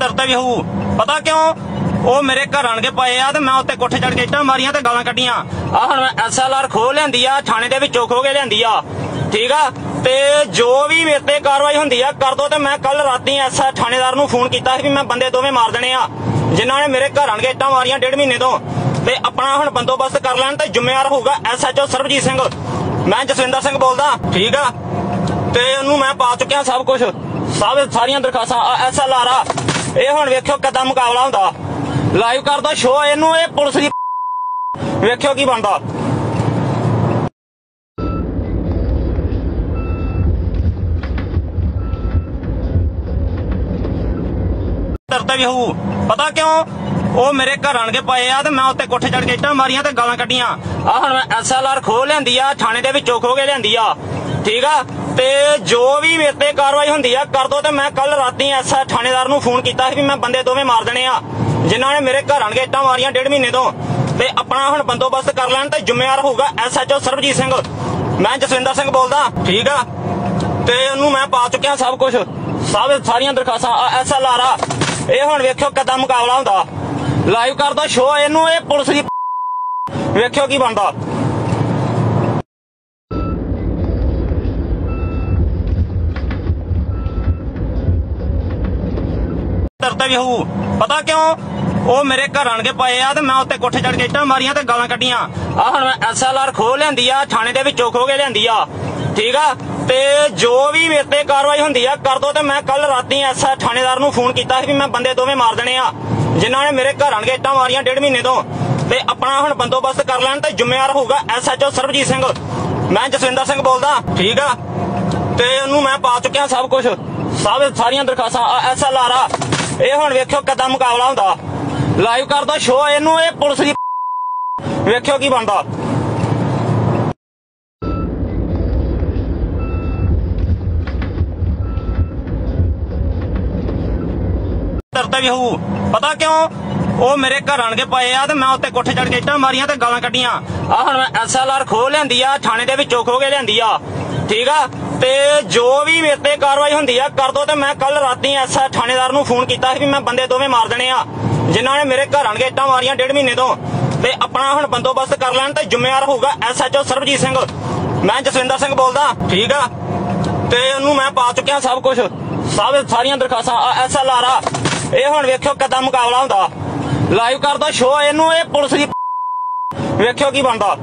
ਤਰਤੇ ਵੀ ਹੋਊ। ਪਤਾ ਕਿਉਂ? ਉਹ ਮੇਰੇ ਘਰ ਆਣ ਕੇ ਪਏ ਆ ਤੇ ਮੈਂ ਉੱਤੇ ਕੋਠੇ ਚੜ ਕੇ ਇੱਟਾਂ ਮਾਰੀਆਂ ਤੇ ਗਾਲਾਂ ਕੱਢੀਆਂ। ਆ ਹੁਣ ਐਸਐਲਆਰ ਖੋ ਲਿਆਂਦੀ ਆ, ਥਾਣੇ ਦੇ ਵਿੱਚੋਂ ਖੋ ਕੇ ਲਿਆਂਦੀ ਆ। ਠੀਕ ਆ? ਤੇ ਜੋ ਵੀ ਮੇਰੇ ਤੇ ਕਾਰਵਾਈ ਹੁੰਦੀ ਆ, ਕਰ ਦੋ ਤੇ ਮੈਂ ਕੱਲ ਰਾਤੀ ਐਸਆ ਥਾਣੇਦਾਰ ਨੂੰ ਫੋਨ ਕੀਤਾ ਸੀ ਵੀ ਮੈਂ ਬੰਦੇ ਦੋਵੇਂ ਮਾਰ ਦੇਣੇ ਆ। ਜਿਨ੍ਹਾਂ ਨੇ ਮੇਰੇ ਘਰ ਆਣ ਕੇ ਇੱਟਾਂ ਮਾਰੀਆਂ ਡੇਢ ਮਹੀਨੇ ਤੋਂ। ਤੇ ਆਪਣਾ ਹੁਣ ਬੰਦੋਬਸਤ ਕਰ ਲੈਣ ਤੇ ਜ਼ਿੰਮੇਵਾਰ ਹੋਊਗਾ ਐਸਐਚਓ ਸਰਬਜੀਤ ਸਿੰਘ। ਮੈਂ ਜਸਵਿੰਦਰ ਸਿੰਘ ਬੋਲਦਾ, ਠੀਕ ਆ? ਤੇ ਉਹਨੂੰ ਮੈਂ ਪਾ ਚੁੱਕਿਆ ਸਭ ਕੁਝ ਸਭ ਸਾਰੀਆਂ ਦਰਖਾਸਤਾਂ ਐਸਐਲਆਰ ਆ। ਇਹ ਹੁਣ ਵੇਖਿਓ ਕਦਾਂ ਮੁਕਾਬਲਾ ਹੁੰਦਾ। ਲਾਈਵ ਕਰਦਾ ਸ਼ੋ ਇਹਨੂੰ ਇਹ ਪੁਲਿਸ ਦੀ ਵੇਖਿਓ ਕੀ ਬਣਦਾ। ਤਰਤੇ ਵੀ ਹੋਊ। ਪਤਾ ਕਿਉਂ? ਉਹ ਮੇਰੇ ਘਰ ਆਣ ਕੇ ਪਏ ਆ ਤੇ ਮੈਂ ਉੱਤੇ ਕੋਠੇ ਚੜ ਕੇ ਇੱਟਾਂ ਮਾਰੀਆਂ ਤੇ ਗਾਲਾਂ ਕੱਢੀਆਂ। ਆ ਹੁਣ ਮੈਂ ਐਸਐਲਆਰ ਖੋਹ ਲੈਂਦੀ ਆ, ਥਾਣੇ ਦੇ ਵਿੱਚੋਂ ਖੋ ਕੇ ਲਿਆਂਦੀ ਆ। ਠੀਕ ਆ? ਤੇ ਜੋ ਵੀ ਮੇਰੇ ਤੇ ਕਾਰਵਾਈ ਹੁੰਦੀ ਆ, ਕਰ ਦੋ ਤੇ ਮੈਂ ਕੱਲ ਰਾਤੀ ਐਸਆ ਥਾਣੇਦਾਰ ਨੂੰ ਫੋਨ ਕੀਤਾ ਸੀ ਵੀ ਮੈਂ ਬੰਦੇ ਦੋਵੇਂ ਮਾਰ ਦੇਣੇ ਆ, ਜਿਨ੍ਹਾਂ ਨੇ ਮੇਰੇ ਘਰ ਆਣ ਕੇ ਇੱਟਾਂ ਮਾਰੀਆਂ ਡੇਢ ਮਹੀਨੇ ਤੋਂ। ਤੇ ਆਪਣਾ ਹੁਣ ਬੰਦੋਬਸਤ ਕਰ ਲੈਣ ਤੇ ਜ਼ਿੰਮੇਵਾਰ ਹੋਊਗਾ ਐਸਐਚਓ ਸਰਬਜੀਤ ਸਿੰਘ। ਮੈਂ ਜਸਵਿੰਦਰ ਸਿੰਘ ਬੋਲਦਾ, ਠੀਕ ਆ? ਤੇ ਉਹਨੂੰ ਮੈਂ ਪਾ ਚੁੱਕਿਆ ਸਭ ਕੁਝ ਸਭ ਸਾਰੀਆਂ ਦਰਖਾਸਤਾਂ ਐਸਐਲਆਰ ਆ, ਇਹ ਹੁਣ ਵੇਖਿਓ ਕਦਾਂ ਮੁਕਾਬਲਾ ਹੁੰਦਾ। ਲਾਈਵ ਕਰਦਾ ਸ਼ੋ ਇਹਨੂੰ, ਇਹ ਪੁਲਿਸ ਦੀ ਵੇਖਿਓ ਕੀ ਬਣਦਾ। ਤਰਤੇ ਵੀ ਹੋਊ। ਪਤਾ ਕਿਉਂ? ਉਹ ਮੇਰੇ ਘਰ ਆਣ ਕੇ ਪਏ ਆ ਤੇ ਮੈਂ ਉੱਤੇ ਕੋਠੇ ਚੜ ਕੇ ਇੱਟਾਂ ਮਾਰੀਆਂ ਤੇ ਗਾਲਾਂ ਕੱਢੀਆਂ। ਆ ਹੁਣ ਐਸਐਲਆਰ ਖੋ ਲਿਆਂਦੀ ਆ, ਥਾਣੇ ਦੇ ਵਿੱਚੋਂ ਖੋ ਕੇ ਲਿਆਂਦੀ ਆ। ਠੀਕ ਆ? ਤੇ ਜੋ ਵੀ ਮੇਰੇ ਤੇ ਕਾਰਵਾਈ ਹੁੰਦੀ ਆ, ਕਰ ਦੋ ਤੇ ਮੈਂ ਕੱਲ ਰਾਤੀ ਐਸਆ ਥਾਣੇਦਾਰ ਨੂੰ ਫੋਨ ਕੀਤਾ ਸੀ ਵੀ ਮੈਂ ਬੰਦੇ ਦੋਵੇਂ ਮਾਰ ਦੇਣੇ ਆ। ਜਿਨ੍ਹਾਂ ਨੇ ਮੇਰੇ ਘਰ ਆਣ ਕੇ ਇੱਟਾਂ ਮਾਰੀਆਂ ਡੇਢ ਮਹੀਨੇ ਤੋਂ। ਤੇ ਆਪਣਾ ਹੁਣ ਬੰਦੋਬਸਤ ਕਰ ਲੈਣ ਤੇ ਜ਼ਿੰਮੇਵਾਰ ਹੋਊਗਾ ਐਸਐਚਓ ਸਰਬਜੀਤ ਸਿੰਘ। ਮੈਂ ਜਸਵਿੰਦਰ ਸਿੰਘ ਬੋਲਦਾ, ਠੀਕ ਆ? ਤੇ ਉਹਨੂੰ ਮੈਂ ਪਾ ਚੁੱਕਿਆ ਸਭ ਕੁਝ ਸਭ ਸਾਰੀਆਂ ਦਰਖਾਸਤਾਂ ਐਸਐਲਆਰ ਆ। ਇਹ ਹੁਣ ਵੇਖਿਓ ਕਦਾਂ ਮੁਕਾਬਲਾ ਹੁੰਦਾ। ਲਾਈਵ ਕਰਦਾ ਸ਼ੋ ਇਹਨੂੰ ਇਹ ਪੁਲਿਸ ਦੀ ਵੇਖਿਓ ਕੀ ਬਣਦਾ। ਤਰਤੇ ਵੀ ਹੋਊ। ਪਤਾ ਕਿਉਂ? ਉਹ ਮੇਰੇ ਘਰ ਆਣ ਕੇ ਪਏ ਆ ਤੇ ਮੈਂ ਉੱਤੇ ਕੋਠੇ ਚੜ ਕੇ ਇੱਟਾਂ ਮਾਰੀਆਂ ਤੇ ਗਾਲਾਂ ਕੱਢੀਆਂ। ਆ ਹੁਣ ਮੈਂ ਐਸਐਲਆਰ ਖੋਹ ਲੈਂਦੀ ਆ, ਥਾਣੇ ਦੇ ਵਿੱਚੋਂ ਖੋ ਕੇ ਲਿਆਂਦੀ ਆ। ਠੀਕ ਆ? ਤੇ ਜੋ ਵੀ ਮੇਰੇ ਤੇ ਕਾਰਵਾਈ ਹੁੰਦੀ ਆ, ਕਰ ਦੋ ਤੇ ਮੈਂ ਕੱਲ ਰਾਤੀ ਐਸਾ ਥਾਣੇਦਾਰ ਨੂੰ ਫੋਨ ਕੀਤਾ ਸੀ ਵੀ ਮੈਂ ਬੰਦੇ ਦੋਵੇਂ ਮਾਰ ਦੇਣੇ ਆ, ਜਿਨ੍ਹਾਂ ਨੇ ਮੇਰੇ ਘਰ ਆਣ ਕੇ ਇੱਟਾਂ ਮਾਰੀਆਂ ਡੇਢ ਮਹੀਨੇ ਤੋਂ। ਤੇ ਆਪਣਾ ਹੁਣ ਬੰਦੋਬਸਤ ਕਰ ਲੈਣ ਤੇ ਜ਼ਿੰਮੇਵਾਰ ਹੋਊਗਾ ਐਸਐਚਓ ਸਰਬਜੀਤ ਸਿੰਘ। ਮੈਂ ਜਸਵਿੰਦਰ ਸਿੰਘ ਬੋਲਦਾ, ਠੀਕ ਆ? ਤੇ ਉਹਨੂੰ ਮੈਂ ਪਾ ਚੁੱਕਿਆ ਸਭ ਕੁਝ ਸਭ ਸਾਰੀਆਂ ਦਰਖਾਸਤਾਂ ਐਸਐਲਆਰ ਆ। ਇਹ ਹੁਣ ਵੇਖਿਓ ਕਦਾਂ ਮੁਕਾਬਲਾ ਹੁੰਦਾ। ਲਾਈਵ ਕਰਦਾ ਸ਼ੋ ਇਹਨੂੰ, ਇਹ ਪੁਲਿਸ ਦੀ ਵੇਖਿਓ ਕੀ ਬਣਦਾ।